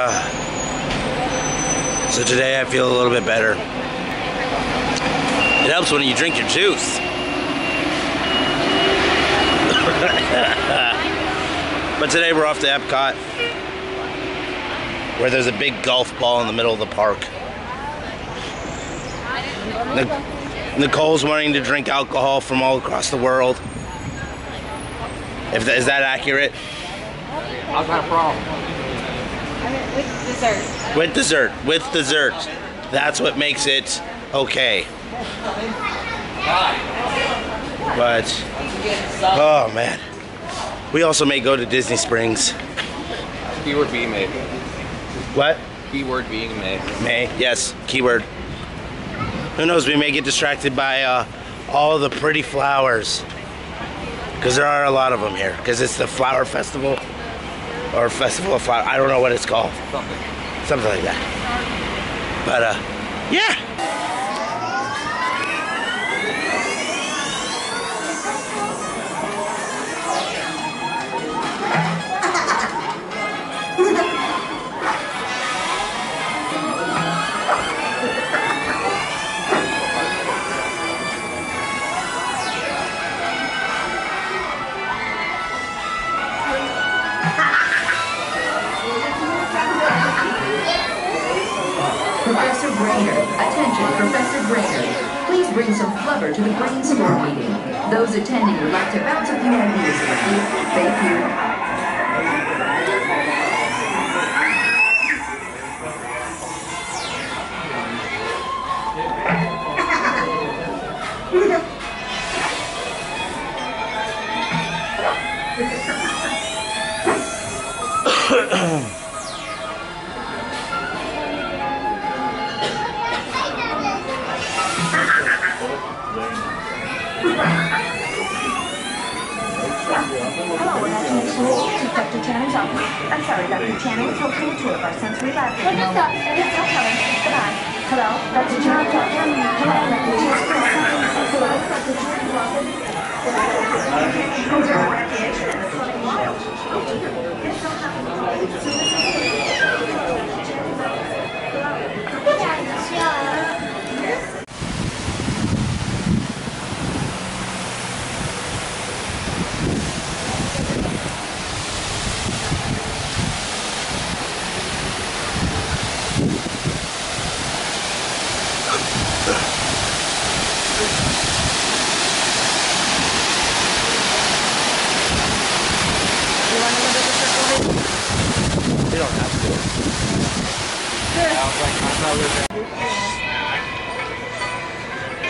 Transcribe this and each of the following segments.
Ah. So today I feel a little bit better. It helps when you drink your juice. but today we're off to Epcot, where there's a big golf ball in the middle of the park. Nicole's wanting to drink alcohol from all across the world. If that, is that accurate? I've got a problem. With dessert. With dessert. With dessert. That's what makes it okay. But oh man. We also may go to Disney Springs. Keyword being made. What? Keyword being made. May. Yes, keyword. Who knows, we may get distracted by uh, all the pretty flowers. Because there are a lot of them here. Because it's the flower festival. Or festival of flower. I don't know what it's called. Something. Something like that. But uh, yeah. Attention, Professor Brainard. Please bring some flubber to the brainstorm meeting. Those attending would like to bounce a few ideas with you. Thank you. Dr. Channing's office. I'm sorry, Dr. Channing is holding a tour of our sensory lab at the moment. Yes, I'll tell him. Goodbye. Hello, Dr. Channing's office. Hello, Dr. Channing's Hello, Dr. Channing's office. Hello, radiation and it's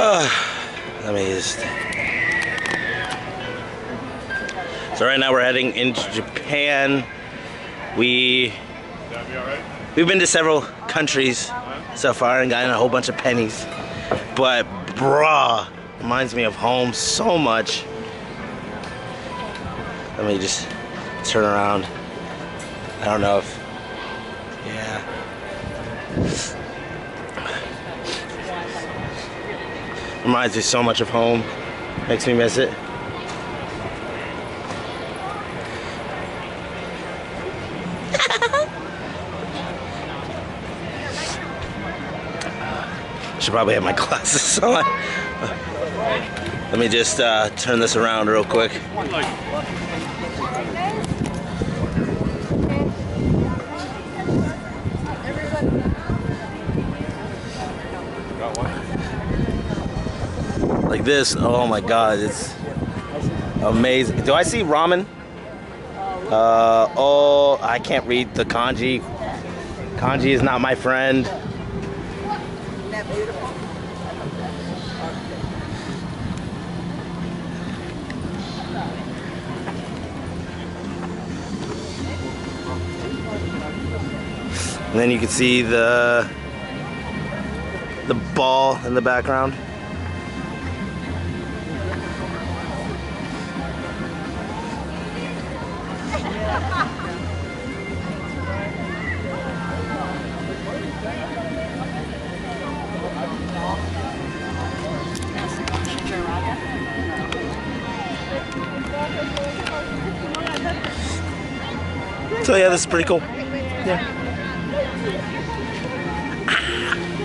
Let me just. So right now we're heading into Japan. We we've been to several countries so far and gotten a whole bunch of pennies, but bruh reminds me of home so much. Let me just turn around. I don't know if yeah. Reminds me so much of home. Makes me miss it. Should probably have my glasses on. Let me just uh, turn this around real quick. This, oh my god, it's amazing. Do I see ramen? Uh, oh, I can't read the kanji. Kanji is not my friend. And then you can see the the ball in the background. this is pretty cool. Yeah.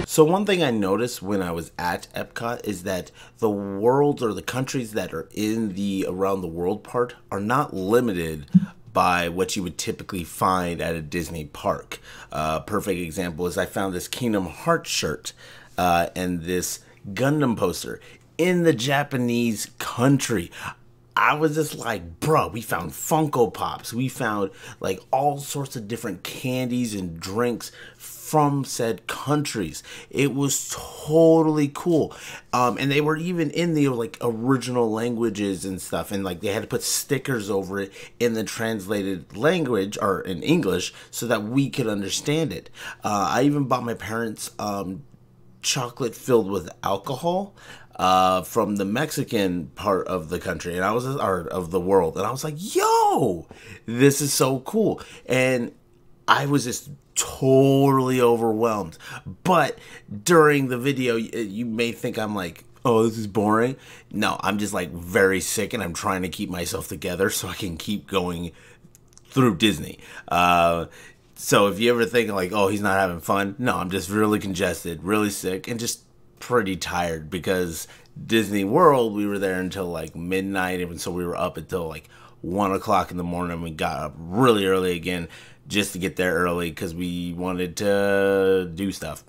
So one thing I noticed when I was at Epcot is that the worlds or the countries that are in the around the world part are not limited by what you would typically find at a Disney park. Uh, perfect example is I found this Kingdom Hearts shirt uh, and this Gundam poster in the Japanese country. I was just like, bro, we found Funko Pops. We found like all sorts of different candies and drinks from said countries. It was totally cool. Um, and they were even in the like original languages and stuff. And like they had to put stickers over it in the translated language or in English so that we could understand it. Uh, I even bought my parents um, chocolate filled with alcohol uh, from the Mexican part of the country, and I was or of the world, and I was like, "Yo, this is so cool!" And I was just totally overwhelmed. But during the video, you may think I'm like, "Oh, this is boring." No, I'm just like very sick, and I'm trying to keep myself together so I can keep going through Disney. Uh, so if you ever think like, "Oh, he's not having fun," no, I'm just really congested, really sick, and just pretty tired because Disney World, we were there until like midnight, and so we were up until like one o'clock in the morning. We got up really early again just to get there early because we wanted to do stuff.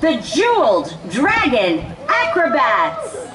The Jeweled Dragon Acrobats.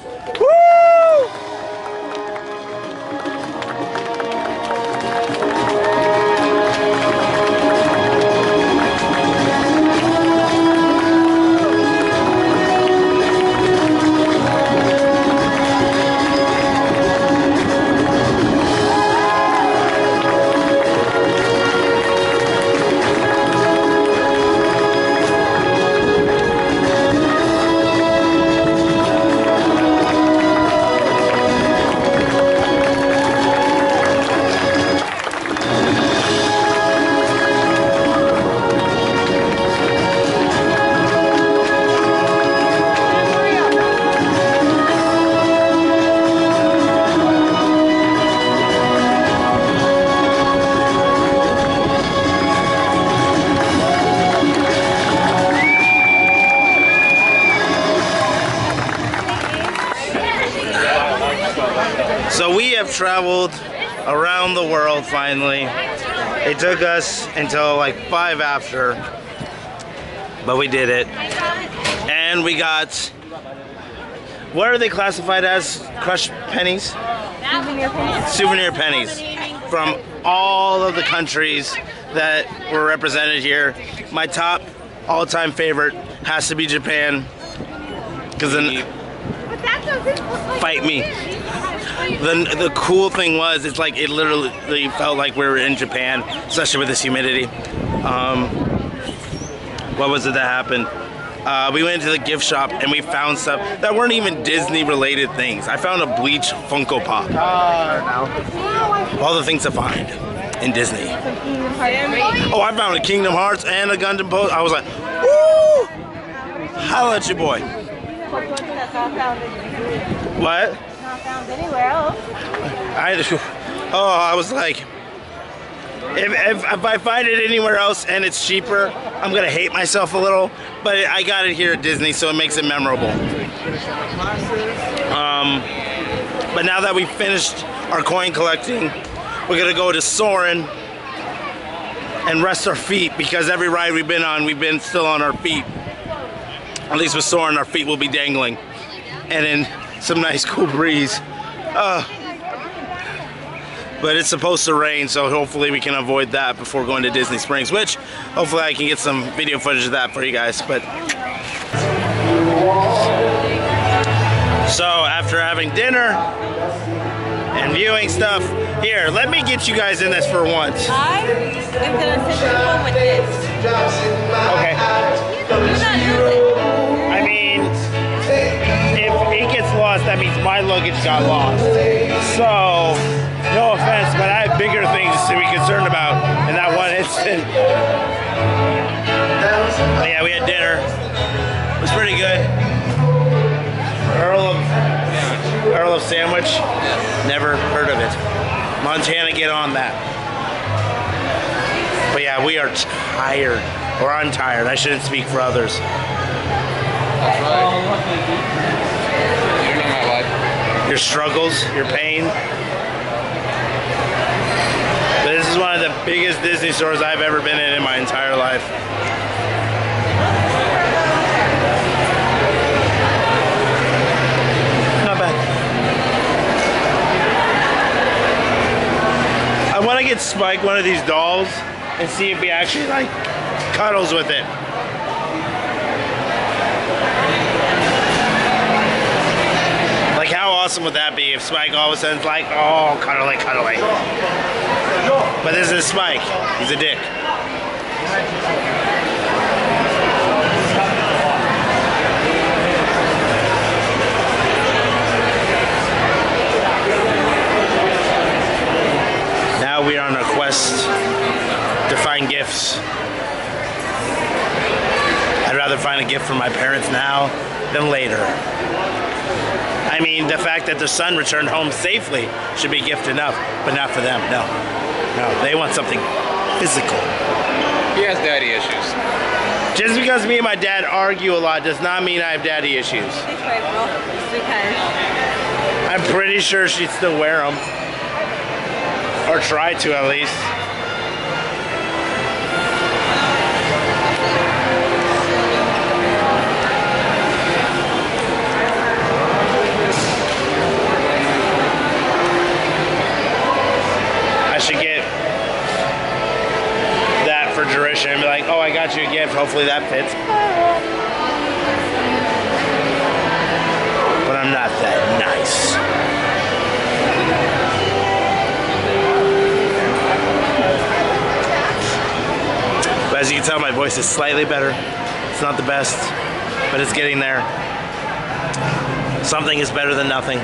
Finally. It took us until like five after, but we did it. And we got, what are they classified as? Crushed pennies? Souvenir pennies. Souvenir pennies from all of the countries that were represented here. My top all-time favorite has to be Japan. Because then But that doesn't look like Fight me. The the cool thing was it's like it literally felt like we were in Japan, especially with this humidity. Um, what was it that happened? Uh, we went to the gift shop and we found stuff that weren't even Disney related things. I found a Bleach Funko Pop. All the things to find in Disney. Oh, I found a Kingdom Hearts and a Gundam Post. I was like, woo! Holla at your boy. What? Found anywhere else. I oh I was like if, if, if I find it anywhere else and it's cheaper I'm gonna hate myself a little but I got it here at Disney so it makes it memorable. Um, but now that we finished our coin collecting we're gonna go to Soarin' and rest our feet because every ride we've been on we've been still on our feet. At least with Soarin' our feet will be dangling. And in some nice cool breeze uh, but it's supposed to rain, so hopefully we can avoid that before going to Disney Springs, which hopefully I can get some video footage of that for you guys. But so after having dinner and viewing stuff, here, let me get you guys in this for once. I am send you home with this. Okay. That means my luggage got lost. So, no offense, but I have bigger things to be concerned about in that one instant. But yeah, we had dinner. It was pretty good. Earl of Earl of Sandwich. Never heard of it. Montana, get on that. But yeah, we are tired. Or I'm tired. I shouldn't speak for others. That's right. You know my life. Your struggles, your pain. But this is one of the biggest Disney stores I've ever been in in my entire life. Not bad. I want to get Spike one of these dolls and see if he actually like cuddles with it. Like, how awesome would that be if Spike all of a sudden's like, oh, cuddly, cuddly. But this is Spike. He's a dick. Now we are on a quest to find gifts. I'd rather find a gift for my parents now than later. I mean, the fact that the son returned home safely should be gift enough, but not for them. No, no, they want something physical. He has daddy issues. Just because me and my dad argue a lot does not mean I have daddy issues. Thanks for I'm pretty sure she'd still wear them, or try to at least. Hopefully that fits. But I'm not that nice. But as you can tell, my voice is slightly better. It's not the best, but it's getting there. Something is better than nothing.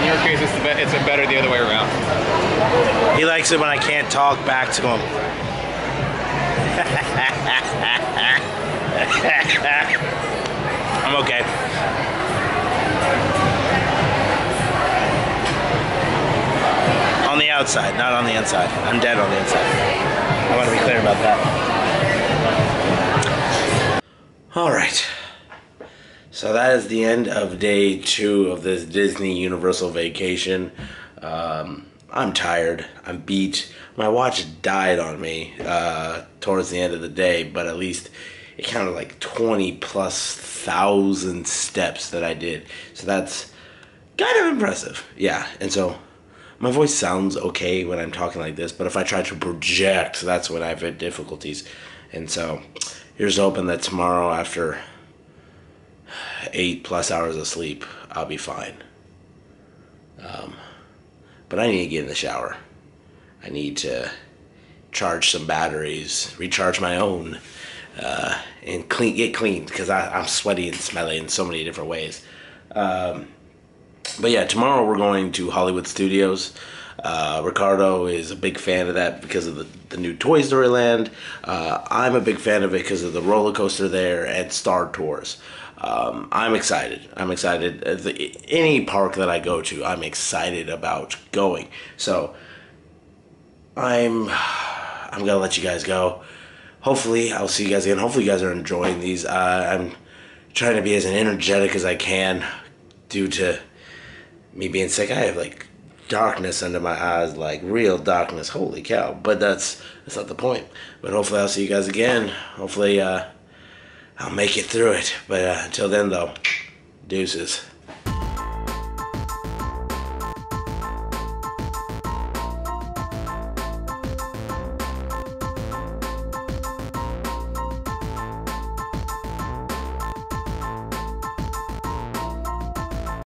In your case, it's, the it's better the other way around. He likes it when I can't talk back to him. I'm okay. On the outside, not on the inside. I'm dead on the inside. I want to be clear about that. All right. So that is the end of day two of this Disney Universal vacation. Um, I'm tired. I'm beat. My watch died on me uh, towards the end of the day, but at least it counted like 20 plus thousand steps that I did. So that's kind of impressive. Yeah. And so my voice sounds okay when I'm talking like this, but if I try to project, that's when I've had difficulties. And so here's hoping that tomorrow, after eight plus hours of sleep, I'll be fine. Um, but I need to get in the shower. I need to charge some batteries, recharge my own, uh, and clean get clean because I'm sweaty and smelly in so many different ways. Um, but yeah, tomorrow we're going to Hollywood Studios. Uh, Ricardo is a big fan of that because of the, the new Toy Story Land. Uh, I'm a big fan of it because of the roller coaster there and Star Tours. Um, I'm excited. I'm excited. Uh, the, any park that I go to, I'm excited about going. So I'm I'm gonna let you guys go. Hopefully, I'll see you guys again. Hopefully, you guys are enjoying these. Uh, I'm trying to be as energetic as I can due to me being sick. I have like darkness under my eyes, like real darkness. Holy cow! But that's that's not the point. But hopefully, I'll see you guys again. Hopefully, uh, I'll make it through it. But uh, until then, though, deuces.